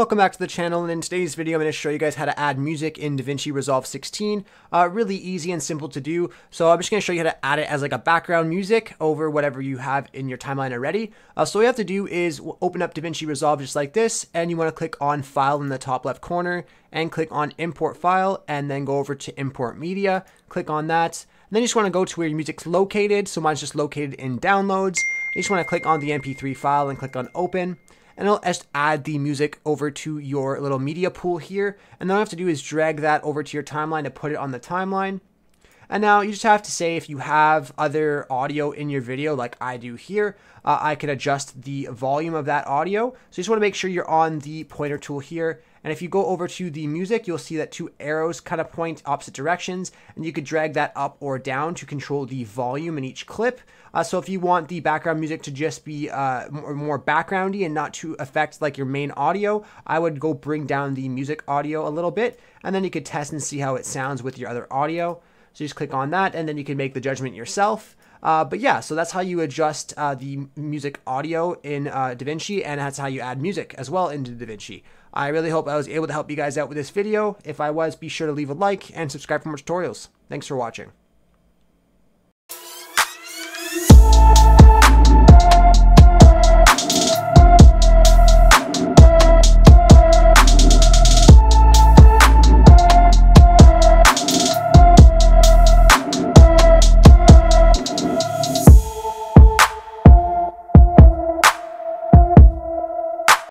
Welcome back to the channel and in today's video I'm going to show you guys how to add music in DaVinci Resolve 16. Uh, really easy and simple to do. So I'm just going to show you how to add it as like a background music over whatever you have in your timeline already. Uh, so all you have to do is open up DaVinci Resolve just like this and you want to click on file in the top left corner and click on import file and then go over to import media. Click on that. And then you just want to go to where your music's located. So mine's just located in downloads. You just want to click on the MP3 file and click on open and it'll just add the music over to your little media pool here. And then all have to do is drag that over to your timeline to put it on the timeline. And now you just have to say if you have other audio in your video like I do here, uh, I can adjust the volume of that audio. So you just want to make sure you're on the pointer tool here and if you go over to the music, you'll see that two arrows kind of point opposite directions, and you could drag that up or down to control the volume in each clip. Uh, so if you want the background music to just be uh, more, more backgroundy and not to affect like your main audio, I would go bring down the music audio a little bit, and then you could test and see how it sounds with your other audio. So just click on that, and then you can make the judgment yourself. Uh, but yeah, so that's how you adjust uh, the music audio in uh, DaVinci, and that's how you add music as well into DaVinci. I really hope I was able to help you guys out with this video. If I was, be sure to leave a like and subscribe for more tutorials. Thanks for watching.